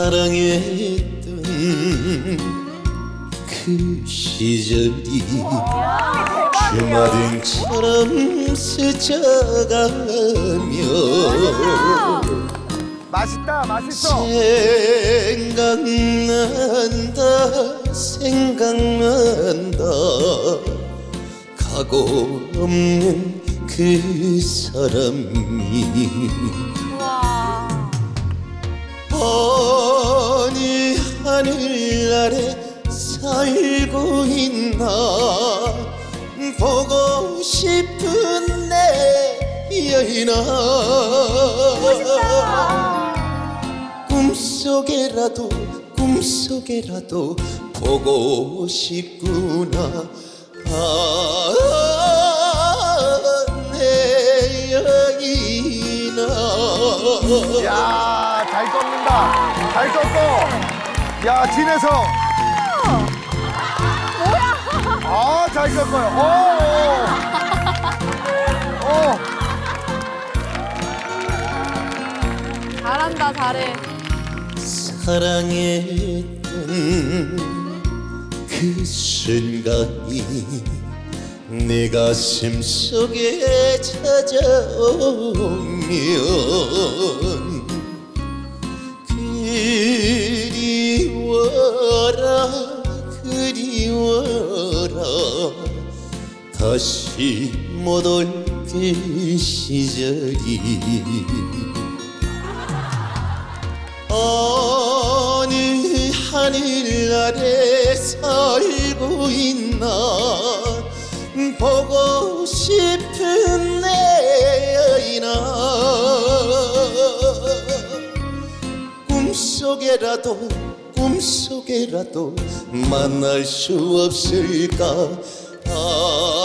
사랑했던 그 시절이 주마등처럼 스쳐가며 맛있다, 맛있어. 생각난다 생각난다 가고 없는 그 사람이 하늘 아래 살고 있나 보고 싶은 내 여인아 꿈속에라도 꿈속에라도 보고 싶구나 아 내 여인아 야, 잘 꺾는다. 잘 꺾어. 야, 진혜성. 뭐야? 아, 잘 꺾어요. 오, 오. 오. 잘한다 잘해. 사랑했던 그 순간이 내 가슴 속에 찾아오면 다시 못 올 그 시절이 어느 하늘 아래 살고 있나 보고 싶은 내 여인아 꿈속에라도 꿈속에라도 만날 수 없을까? 아